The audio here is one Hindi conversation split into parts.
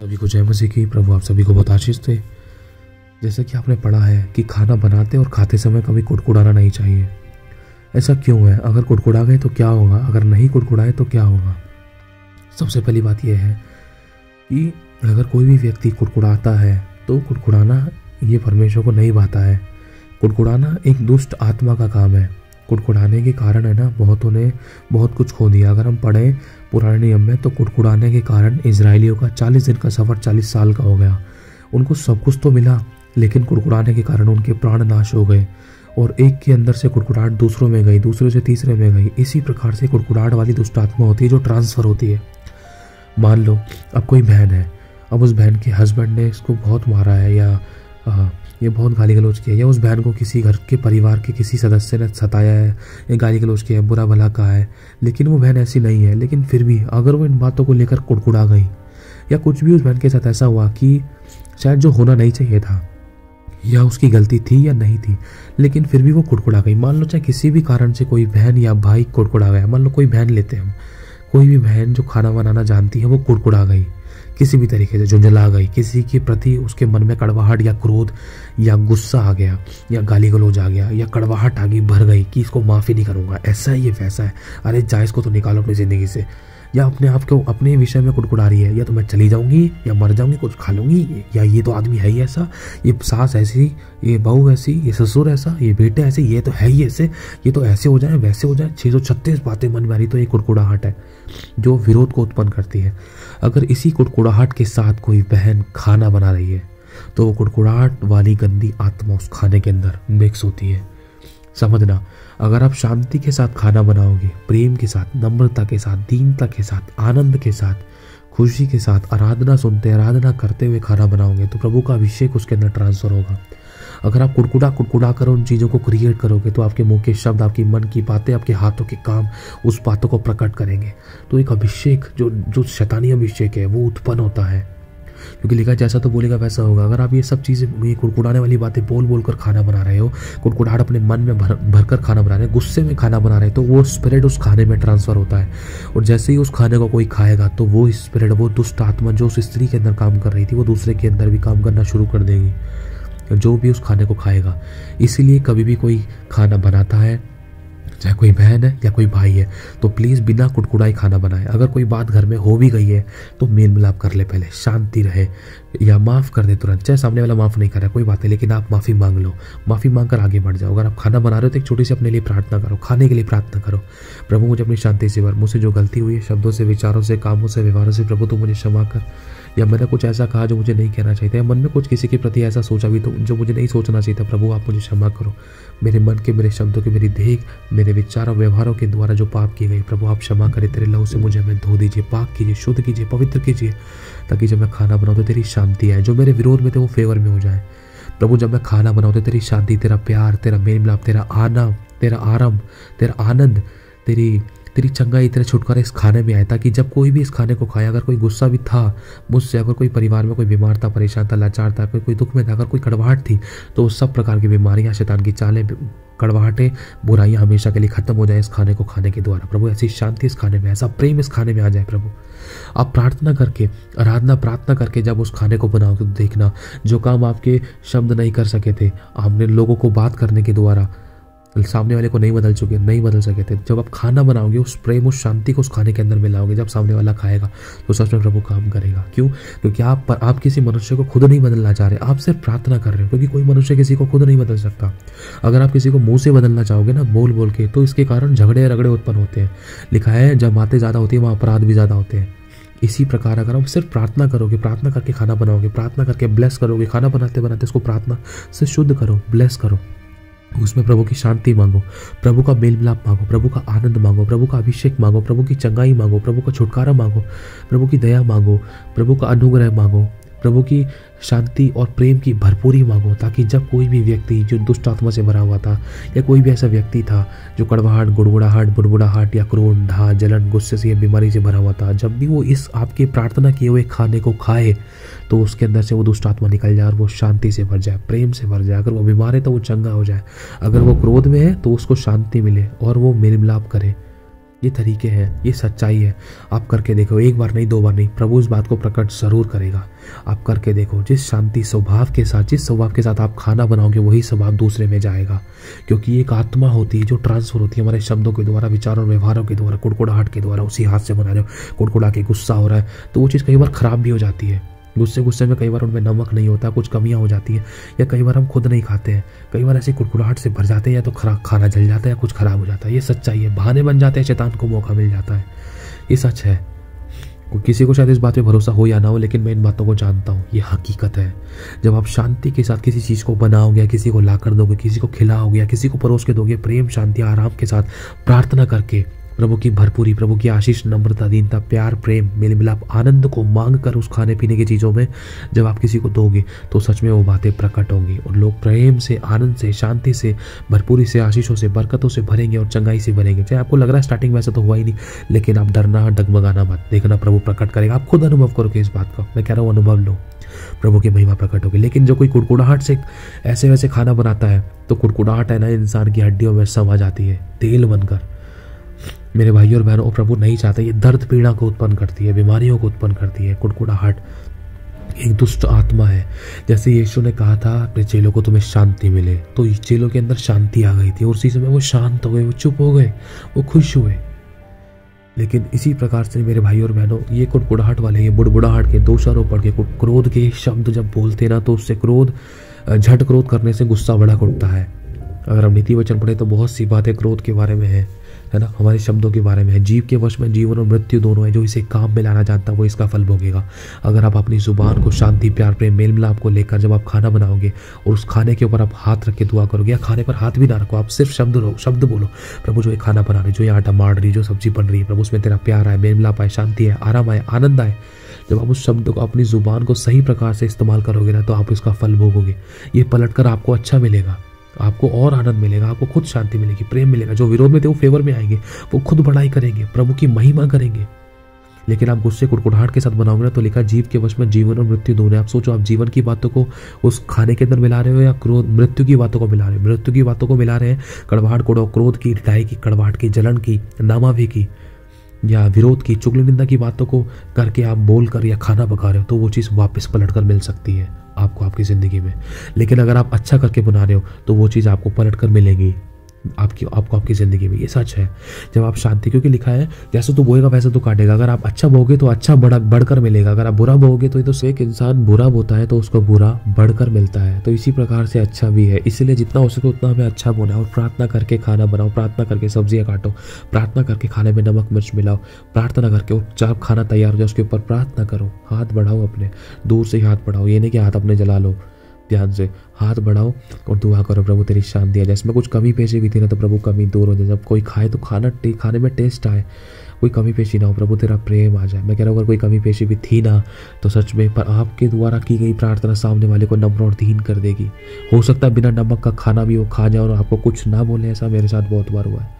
सभी को जय मसीह की। प्रभु, आप सभी को बहुत आशीष थे जैसा कि आपने पढ़ा है कि खाना बनाते और खाते समय कभी कुड़कुड़ाना नहीं चाहिए। ऐसा क्यों है? अगर कुड़कुड़ा गए तो क्या होगा? अगर नहीं कुड़कुड़ाए तो क्या होगा? सबसे पहली बात यह है कि अगर कोई भी व्यक्ति कुड़कुड़ाता है तो कुड़कुड़ाना ये परमेश्वर को नहीं भाता है कुड़कुड़ाना एक दुष्ट आत्मा का काम है। कुड़कुड़ाने के कारण है ना, बहुतों ने बहुत कुछ खो दिया। अगर हम पढ़ें पुराने नियम में तो कुड़कुड़ाने के कारण इसराइलियों का चालीस दिन का सफ़र चालीस साल का हो गया। उनको सब कुछ तो मिला, लेकिन कुड़कुड़ाने के कारण उनके प्राण नाश हो गए और एक के अंदर से कुड़कुड़ाहट दूसरों में गई, दूसरे से तीसरे में गई। इसी प्रकार से कुड़कुड़ाहट वाली दुष्ट आत्मा होती है, जो ट्रांसफ़र होती है। मान लो, अब कोई बहन है, अब उस बहन के हस्बैंड ने इसको बहुत मारा है या ये बहुत गाली गलोच किया या उस बहन को किसी घर के परिवार के किसी सदस्य ने सताया है। या गाली गलोच किया है, बुरा भला कहा है। लेकिन वो बहन ऐसी नहीं है। लेकिन फिर भी अगर वो इन बातों को लेकर कुड़कुड़ा गई, या कुछ भी उस बहन के साथ ऐसा हुआ कि शायद जो होना नहीं चाहिए था, या उसकी गलती थी या नहीं थी, लेकिन फिर भी वो कुड़कुड़ा गई। मान लो चाहे किसी भी कारण से कोई बहन या भाई कुड़कुड़ा गया। मान लो कोई बहन लेते हम, कोई भी बहन जो खाना बनाना जानती है, वो कुड़कुड़ा गई। किसी भी तरीके से झुंझला गई, किसी के प्रति उसके मन में कड़वाहट या क्रोध या गुस्सा आ गया, या गाली गलोज आ गया, या कड़वाहट आ गई, भर गई कि इसको माफ़ी नहीं करूँगा। ऐसा है ये वैसा है। अरे जायज़ इसको तो निकालो अपनी ज़िंदगी से। या अपने आप को अपने विषय में कुड़कुड़ा रही है? या तो मैं चली जाऊँगी, या मर जाऊँगी, कुछ खा लूँगी, या ये तो आदमी है ही ऐसा? ये सास ऐसी, ये बहू ऐसी, ये ससुर ऐसा, ये बेटे ऐसे, ये तो है ही ऐसे। ये तो ऐसे हो जाए, वैसे हो जाए छः सौ छत्तीस बातें मन में आ रही तो ये कुड़कुड़ाहट है, जो विरोध को उत्पन्न करती है। अगर इसी कुड़कुड़ाहट के साथ कोई बहन खाना बना रही है तो वो कुड़कुड़ाहट वाली गंदी आत्मा उस खाने के अंदर मिक्स होती है। समझना अगर आप शांति के साथ खाना बनाओगे, प्रेम के साथ, नम्रता के साथ, दीनता के साथ, आनंद के साथ, खुशी के साथ, आराधना सुनते, आराधना करते हुए खाना बनाओगे तो प्रभु का अभिषेक उसके अंदर ट्रांसफ़र होगा। अगर आप कुड़कुड़ा कुड़कुड़ा कर उन चीज़ों को क्रिएट करोगे तो आपके मुँह के शब्द, आपकी मन की बातें, आपके हाथों के काम, उस बातों को प्रकट करेंगे। तो एक अभिषेक, जो जो शैतानी अभिषेक है, वो उत्पन्न होता है। क्योंकि लिखा जैसा तो बोलेगा वैसा होगा। अगर आप ये सब चीज़ें, ये कुड़कुड़ाने वाली बातें बोल बोल कर खाना बना रहे हो, कुड़कुड़ाहट अपने मन में भर भर कर खाना बना रहे हैं, गुस्से में खाना बना रहे हैं तो वो स्पिरिट उस खाने में ट्रांसफ़र होता है। और जैसे ही उस खाने को कोई खाएगा तो वो स्पिरिट वो दुष्ट आत्मा जो उस स्त्री के अंदर काम कर रही थी, वो दूसरे के अंदर भी काम करना शुरू कर देगी। जो भी उस खाने को खाएगा। इसीलिए कभी भी कोई खाना बनाता है चाहे कोई बहन है या कोई भाई है तो प्लीज़ बिना कुटकुड़ाई खाना बनाए। अगर कोई बात घर में हो भी गई है तो मेल मिलाप कर ले पहले। शांति रहे। या माफ़ कर दे तुरंत। चाहे सामने वाला माफ़ नहीं करे कोई बात नहीं, लेकिन आप माफ़ी मांग लो। माफ़ी मांग कर आगे बढ़ जाओ। अगर आप खाना बना रहे हो तो एक छोटी सी अपने लिए प्रार्थना करो। खाने के लिए प्रार्थना करो। प्रभु, मुझे अपनी शांति से भर। मुझसे जो गलती हुई है, शब्दों से, विचारों से, कामों से, व्यवहारों से, प्रभु तो मुझे क्षमा कर। या मैंने कुछ ऐसा कहा जो मुझे नहीं कहना चाहिए था मन में कुछ किसी के प्रति ऐसा सोचा भी तो जो मुझे नहीं सोचना चाहिए था, प्रभु, आप मुझे क्षमा करो। मेरे मन के, मेरे शब्दों के, मेरी देख मेरे विचारों, व्यवहारों के द्वारा जो पाप किए गए प्रभु, आप क्षमा करें। तेरे लहू से मुझे हमें धो दीजिए, पाक कीजिए, शुद्ध कीजिए, पवित्र कीजिए। ताकि जब मैं खाना बनाऊँ तो तेरी शांति आए। जो मेरे विरोध में थे, वो फेवर में हो जाए। प्रभु, जब मैं खाना बनाऊँ तो तेरी शांति, तेरा प्यार, तेरा मेल मिलाप तेरा आना, तेरा आराम, तेरा आनंद, तेरी तेरी चंगाई तेरा छुटकारा इस खाने में आए, ताकि जब कोई भी इस खाने को खाए, अगर कोई गुस्सा भी था मुझसे, अगर कोई परिवार में कोई बीमार था, परेशान था, लाचार था, कोई कोई दुख में था, अगर कोई कड़वाहट थी तो सब प्रकार की बीमारियाँ, शैतान की चालें, कड़वाहटें, बुराइयाँ हमेशा के लिए खत्म हो जाए इस खाने को खाने के द्वारा। प्रभु, ऐसी शांति इस खाने में ऐसा प्रेम इस खाने में आ जाए प्रभु। आप प्रार्थना करके, आराधना, प्रार्थना करके जब उस खाने को बनाओगे तो देखना, जो काम आपके शब्द नहीं कर सके थे, आपने लोगों को बात करने के द्वारा सामने वाले को नहीं बदल चुके, नहीं बदल सके थे। जब आप खाना बनाओगे, उस प्रेम, उस शांति को उस खाने के अंदर मिलाओगे जब सामने वाला खाएगा तो सच में प्रभु काम करेगा। क्यों? क्योंकि आप पर, आप किसी मनुष्य को खुद नहीं बदलना चाह रहे, आप सिर्फ़ प्रार्थना कर रहे हो, क्योंकि कोई मनुष्य किसी को खुद नहीं बदल सकता। अगर आप किसी को मुँह से बदलना चाहोगे ना, बोल बोल के तो इसके कारण झगड़े, रगड़े उत्पन्न होते हैं। लिखा है, जब बातें ज़्यादा होती है, वहाँ अपराध भी ज़्यादा होते हैं। इसी प्रकार अगर आप सिर्फ़ प्रार्थना करोगे, प्रार्थना करके खाना बनाओगे, प्रार्थना करके ब्लेस करोगे, खाना बनाते बनाते उसको प्रार्थना से शुद्ध करो ब्लेस करो। उसमें प्रभु की शांति मांगो, प्रभु का मेल मिलाप मांगो, प्रभु का आनंद मांगो, प्रभु का अभिषेक मांगो, प्रभु की चंगाई मांगो, प्रभु का छुटकारा मांगो, प्रभु की दया मांगो, प्रभु का अनुग्रह मांगो। प्रभु की शांति और प्रेम की भरपूरी मांगो, ताकि जब कोई भी व्यक्ति जो दुष्ट आत्मा से भरा हुआ था, या कोई भी ऐसा व्यक्ति था जो कड़वाहट, गुड़गुड़ाहट, बुड़बुड़ाहट, या क्रोध ढा जलन, गुस्से से या बीमारी से भरा हुआ था, जब भी वो इस आपके प्रार्थना किए हुए खाने को खाए तो उसके अंदर से वो दुष्ट आत्मा निकल जाए और वो शांति से भर जाए, प्रेम से भर जाए। अगर वो बीमार है तो वो चंगा हो जाए। अगर वो क्रोध में है तो उसको शांति मिले और वो मेल मिलाप करे। ये तरीके हैं, ये सच्चाई है। आप करके देखो, एक बार नहीं, दो बार नहीं, प्रभु इस बात को प्रकट ज़रूर करेगा। आप करके देखो, जिस शांति स्वभाव के साथ, जिस स्वभाव के साथ आप खाना बनाओगे, वही स्वभाव दूसरे में जाएगा। क्योंकि एक आत्मा होती है जो ट्रांसफ़र होती है, हमारे शब्दों के द्वारा, विचारों, व्यवहारों के द्वारा, कुड़कुड़ाहट के द्वारा, उसी हाथ से बना रहे हो, कुड़कुड़ा के गुस्सा हो रहा है तो वो चीज़ कई बार खराब भी हो जाती है। गुस्से गुस्से में कई बार उनमें नमक नहीं होता, कुछ कमियाँ हो जाती हैं, या कई बार हम खुद नहीं खाते हैं। कई बार ऐसी कुड़कुड़ाहट से भर जाते हैं, या तो खराब खाना जल जाता है या कुछ खराब हो जाता है। ये सच्चाई है। बहाने बन जाते हैं, शैतान को मौका मिल जाता है। ये सच है। किसी को शायद इस बात पे भरोसा हो या ना हो, लेकिन मैं इन बातों को जानता हूँ। ये हकीकत है। जब आप शांति के साथ किसी चीज़ को बनाओगे किसी को ला कर दोगे, किसी को खिलाओगे, या किसी को परोस के दोगे, प्रेम, शांति, आराम के साथ प्रार्थना करके प्रभु की भरपूरी, प्रभु की आशीष, नम्रता, दीनता, प्यार, प्रेम मेल मिलाप आनंद को मांग कर उस खाने पीने की चीज़ों में जब आप किसी को दोगे तो सच में वो बातें प्रकट होंगी और लोग प्रेम से, आनंद से, शांति से, भरपूरी से, आशीषों से, बरकतों से भरेंगे और चंगाई से भरेंगे। चाहे आपको लग रहा है स्टार्टिंग में तो हुआ ही नहीं, लेकिन आप डरना, डगमगाना मत। देखना प्रभु प्रकट करेगा। आप खुद अनुभव करोगे इस बात का। मैं कह रहा हूँ, अनुभव लो। प्रभु की महिमा प्रकट होगी। लेकिन जो कोई कुड़कुड़ाहट से ऐसे वैसे खाना बनाता है तो कुड़कुड़ाहट है ना, इंसान की हड्डियों में समा जाती है, तेल बनकर। मेरे भाई और बहनों, प्रभु नहीं चाहते, ये दर्द पीड़ा को उत्पन्न करती है, बीमारियों को उत्पन्न करती है कुड़कुड़ाहट एक दुष्ट आत्मा है। जैसे यीशु ने कहा था, अपने चेलों को तुम्हें शांति मिले। तो चेलों के अंदर शांति आ गई थी और उसी समय वो शांत हो गए, वो चुप हो गए, वो खुश हुए। लेकिन इसी प्रकार से मेरे भाई और बहनों, ये कुड़कुड़ाहट वाले, ये बुड़बुड़ाहट के दो शरों पढ़ के, क्रोध के शब्द जब बोलते ना तो उससे क्रोध, झट क्रोध करने से गुस्सा बड़ा उठता है। अगर हम नीति वचन पढ़े तो बहुत सी बातें क्रोध के बारे में है। है ना? हमारे शब्दों के बारे में है। जीव के वश में जीवन और मृत्यु दोनों है। जो इसे काम में लाना जानता है, वो इसका फल भोगेगा। अगर आप अपनी ज़ुबान को शांति, प्यार, प्रेम मेल मिलाप को लेकर जब आप खाना बनाओगे और उस खाने के ऊपर आप हाथ रख के दुआ करोगे या खाने पर हाथ भी ना रखो, आप सिर्फ़ शब्द रो शब्द बोलो, प्रभु, जो ये खाना बना रही, जो ये आटा मार रही, जो सब्ज़ी बन रही है, प्रभु, उसमें तेरा प्यार आए मेल मिलाप आए, शांति है आराम आए, आनंद आए। जब आप उस शब्द को, अपनी ज़ुबान को सही प्रकार से इस्तेमाल करोगे ना तो आप इसका फल भोगोगे। ये पलट कर आपको अच्छा मिलेगा। आपको और आनंद मिलेगा, आपको खुद शांति मिलेगी, प्रेम मिलेगा। जो विरोध में थे, वो फेवर में आएँगे, वो खुद बढ़ाई करेंगे, प्रभु की महिमा करेंगे। लेकिन आप गुस्से कुड़कुड़ाहट के साथ बनाओगे ना तो लिखा, जीव के वश में जीवन और मृत्यु दोनों आप सोचो, आप जीवन की बातों को उस खाने के अंदर मिला रहे हो या क्रोध, मृत्यु की बातों को मिला रहे हो? मृत्यु की बातों को मिला रहे हैं, कड़वाहट कोड़ो क्रोध की ढाई की, कड़वाहट की, जलन की, नामावी की, या विरोध की, चुगली निंदा की बातों को करके आप बोल कर या खाना पका रहे हो तो वो चीज़ वापस पलट कर मिल सकती है। आपको आपकी ज़िंदगी में। लेकिन अगर आप अच्छा करके बना रहे हो तो वो चीज़ आपको पलट कर मिलेगी। आपकी, आपको आपकी ज़िंदगी में ये सच है। जब आप शांति, क्योंकि लिखा है, जैसे तो बोएगा, वैसे तो काटेगा। अगर आप अच्छा बोगे तो अच्छा बढ़, बढ़कर मिलेगा। अगर आप बुरा बोगे तो ये तो एक इंसान बुरा बोता है तो उसको बुरा बढ़कर मिलता है। तो इसी प्रकार से अच्छा भी है। इसलिए जितना हो सके उतना हमें अच्छा बोना और प्रार्थना करके खाना बनाओ। प्रार्थना करके सब्ज़ियाँ काटो। प्रार्थना करके खाने में नमक, मिर्च मिलाओ। प्रार्थना करके और जब खाना तैयार हो जाए, उसके ऊपर प्रार्थना करो। हाथ बढ़ाओ अपने। दूर से हाथ बढ़ाओ। ये नहीं कि हाथ अपने जला लो। ध्यान से हाथ बढ़ाओ और दुआ करो, प्रभु, तेरी शांति आ जाए। इसमें कुछ कमी पेशी भी थी ना तो प्रभु, कमी दूर हो जाए। जब कोई खाए तो खाना खाने में टेस्ट आए, कोई कमी पेशी ना हो, प्रभु, तेरा प्रेम आ जाए। मैं कह रहा हूँ, अगर कोई कमी पेशी भी थी ना तो सच में, पर आपके द्वारा की गई प्रार्थना सामने वाले को नम्र और दीन कर देगी। हो सकता है बिना नमक का खाना भी वो खा जाए और आपको कुछ ना बोले, ऐसा मेरे साथ बहुत बार हुआ है।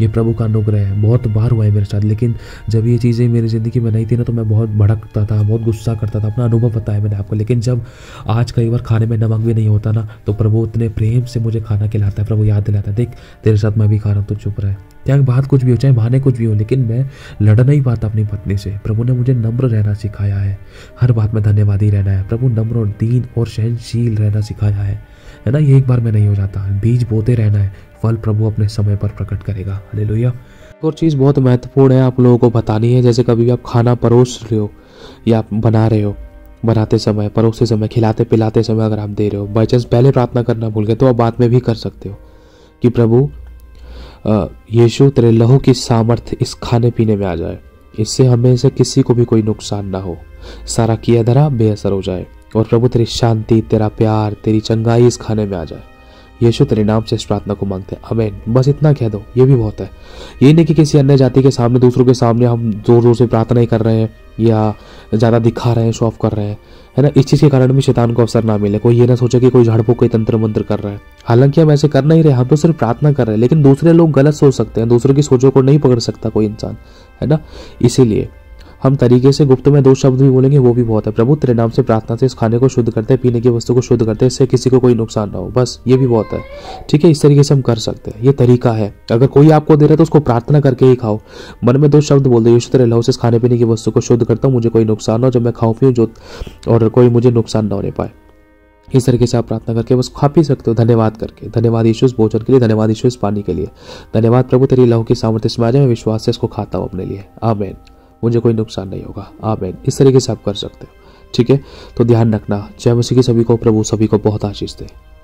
ये प्रभु का अनुग्रह है। बहुत बार हुआ है मेरे साथ, लेकिन जब ये चीज़ें मेरी ज़िंदगी में नहीं थी ना तो मैं बहुत भड़कता था, बहुत गुस्सा करता था। अपना अनुभव बताया मैंने आपको, लेकिन जब आज कई बार खाने में नमक भी नहीं होता ना तो प्रभु उतने प्रेम से मुझे खाना खिलाता है, प्रभु याद दिलाता है। देख, तेरे साथ मैं भी खा रहा हूँ तो चुप रहे। चाहे बात कुछ भी हो, चाहे बहाने कुछ भी हो, लेकिन मैं लड़ नहीं पाता अपनी पत्नी से। प्रभु ने मुझे नम्र रहना सिखाया है। हर बात में धन्यवादी रहना है। प्रभु नम्र और दीन और सहनशील रहना सिखाया है। है ना? ये एक बार में नहीं हो जाता। बीज बोते रहना है। फल प्रभु अपने समय पर प्रकट करेगा। हालेलुया। और चीज़ बहुत महत्वपूर्ण है आप लोगों को बतानी है। जैसे कभी आप खाना परोस रहे हो या बना रहे हो, बनाते समय, परोसते समय, खिलाते पिलाते समय अगर आप दे रहे हो बाई चांस पहले प्रार्थना करना भूल गए तो आप बाद में भी कर सकते हो कि प्रभु यीशु, तेरे लहू की सामर्थ्य इस खाने पीने में आ जाए। इससे हमें से किसी को भी कोई नुकसान ना हो। सारा किया धरा बेअसर हो जाए। और प्रभु तेरी शांति, तेरा प्यार, तेरी चंगाई इस खाने में आ जाए। यीशु तेरे नाम से इस प्रार्थना को मांगते हैं। अमेन बस इतना कह दो, ये भी बहुत है। ये नहीं कि किसी अन्य जाति के सामने, दूसरों के सामने हम ज़ोर ज़ोर से प्रार्थना ही कर रहे हैं या ज़्यादा दिखा रहे हैं, शो ऑफ़ कर रहे हैं। है ना? इस चीज़ के कारण भी शैतान को अवसर ना मिले। कोई ये ना सोचे कि कोई झाड़पू कोई तंत्र मंत्र कर रहा है। हालाँकि हम ऐसे कर नहीं रहे, हम तो सिर्फ़ प्रार्थना कर रहे हैं, लेकिन दूसरे लोग गलत सोच सकते हैं, दूसरों की सोचों को नहीं पकड़ सकता कोई इंसान। है ना? इसीलिए हम तरीके से गुप्त में दो शब्द भी बोलेंगे, वो भी बहुत है। प्रभु, तेरे नाम से प्रार्थना से इस खाने को शुद्ध करते हैं, पीने की वस्तु को शुद्ध करते हैं, इससे किसी को कोई नुकसान ना हो। बस, ये भी बहुत है। ठीक है, इस तरीके से हम कर सकते हैं। ये तरीका है। अगर कोई आपको दे रहा है तो उसको प्रार्थना करके ही खाओ। मन में दो शब्द बोल दो, यीशु, तेरे लहू से इस खाने, पीने की वस्तु को शुद्ध करता हूँ, मुझे कोई नुकसान ना हो, जब मैं खाऊं, पीऊँ, जो और कोई मुझे नुकसान ना होने पाए। इस तरीके से आप प्रार्थना करके बस खा पी सकते हो। धन्यवाद करके। धन्यवाद यीशु इस भोजन के लिए, धन्यवाद यीशु इस पानी के लिए। धन्यवाद प्रभु, तेरी लहू की सामर्थ्य जाए मैं विश्वास से इसको खाता हूँ अपने लिए। आमेन। मुझे कोई नुकसान नहीं होगा। आमेन। इस तरीके से आप कर सकते हो। ठीक है? तो ध्यान रखना, जय मसीह की सभी को, प्रभु सभी को बहुत आशीष दे।